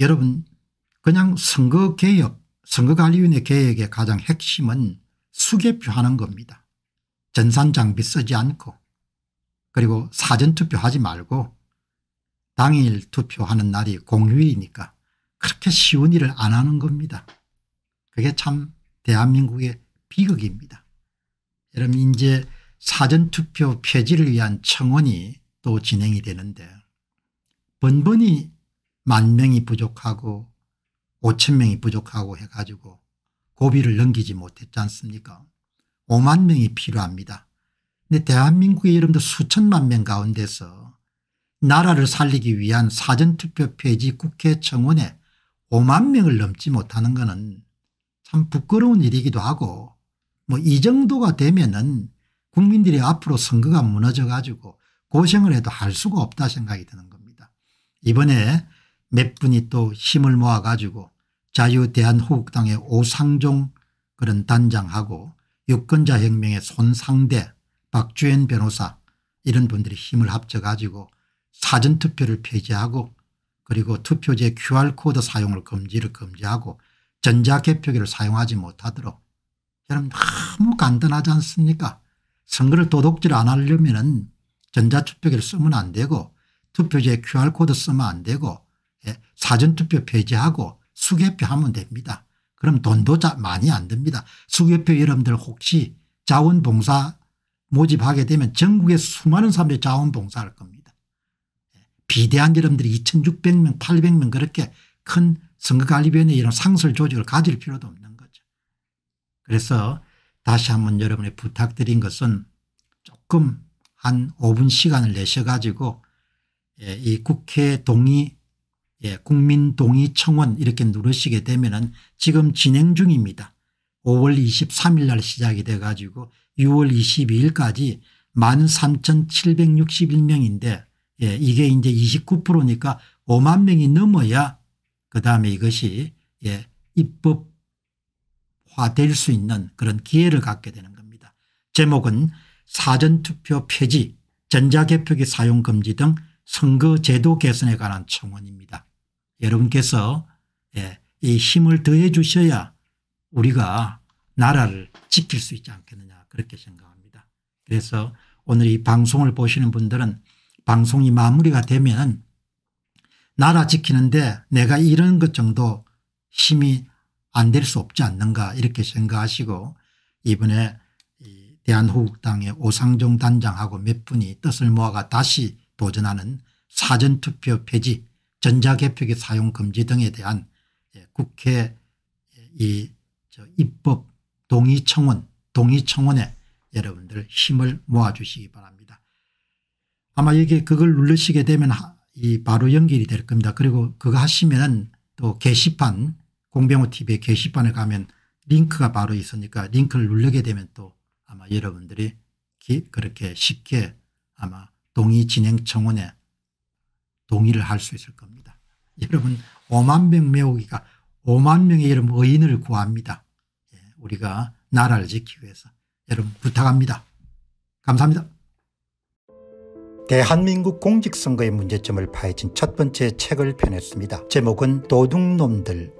여러분 그냥 선거개혁 선거관리위원회 개혁의 가장 핵심은 수개표하는 겁니다. 전산장비 쓰지 않고 그리고 사전투표하지 말고 당일 투표하는 날이 공휴일이니까 그렇게 쉬운 일을 안 하는 겁니다. 그게 참 대한민국의 비극입니다. 여러분 이제 사전투표 폐지를 위한 청원이 또 진행이 되는데 번번이 만 명이 부족하고 5천 명이 부족하고 해가지고 고비를 넘기지 못했지 않습니까 5만 명이 필요합니다. 근데 대한민국의 여러분들 수천만 명 가운데서 나라를 살리기 위한 사전투표 폐지 국회 청원에 5만 명을 넘지 못하는 것은 참 부끄러운 일이기도 하고 뭐 이 정도가 되면은 국민들이 앞으로 선거가 무너져 가지고 고생을 해도 할 수가 없다 생각이 드는 겁니다. 이번에 몇 분이 또 힘을 모아 가지고 자유대한민국당의 오상종 그런 단장하고 유권자 혁명의 손상대 박주현 변호사 이런 분들이 힘을 합쳐 가지고 사전투표를 폐지하고 그리고 투표제 qr코드 사용을 금지를 금지하고 전자개표기를 사용하지 못하도록 여러분 너무 간단하지 않습니까? 선거를 도둑질 안 하려면 전자투표기를 쓰면 안 되고 투표지에 qr코드 쓰면 안 되고 예, 사전투표 폐지하고 수개표 하면 됩니다. 그럼 돈도 많이 안 듭니다. 수개표 여러분들 혹시 자원봉사 모집하게 되면 전국에 수많은 사람들이 자원봉사할 겁니다. 예, 비대한 여러분들이 2600명 800명 그렇게 큰 선거관리위원회 이런 상설 조직을 가질 필요도 없는 거죠. 그래서 다시 한번 여러분이 부탁드린 것은 조금 한 5분 시간을 내셔 가지고 예, 이 국회 동의 예, 국민 동의 청원 이렇게 누르시게 되면은 지금 진행 중입니다. 5월 23일 날 시작이 돼 가지고 6월 22일까지 13,761명인데 예, 이게 이제 29%니까 5만 명이 넘어야 그다음에 이것이 예, 입법화될 수 있는 그런 기회를 갖게 되는 겁니다. 제목은 사전투표 폐지 전자개표기 사용 금지 등 선거제도 개선에 관한 청원입니다. 여러분께서 예, 이 힘을 더해 주셔야 우리가 나라를 지킬 수 있지 않겠느냐 그렇게 생각합니다. 그래서 오늘 이 방송을 보시는 분들은 방송이 마무리가 되면 나라 지키는데 내가 이런 것 정도 힘이 안 될 수 없지 않는가 이렇게 생각하시고 이번에 대한호국당의 오상종 단장하고 몇 분이 뜻을 모아가 다시 도전하는 사전투표 폐지 전자개표기 사용 금지 등에 대한 예, 국회 이 입법 동의청원 동의청원에 여러분들 힘을 모아주시기 바랍니다. 아마 이게 그걸 누르시게 되면 이 바로 연결이 될 겁니다. 그리고 그거 하시면 또 게시판 공병호 tv의 게시판에 가면 링크가 바로 있으니까 링크를 누르게 되면 또 아마 여러분들이 그렇게 쉽게 아마 동의 진행 청원에 동의를 할 수 있을 겁니다. 여러분 5만 명 메우기가 5만 명의 여러분 의인을 구합니다. 예, 우리가 나라를 지키기 위해서 여러분 부탁합니다. 감사합니다. 대한민국 공직선거의 문제점을 파헤친 첫 번째 책을 펴냈습니다. 제목은 도둑놈들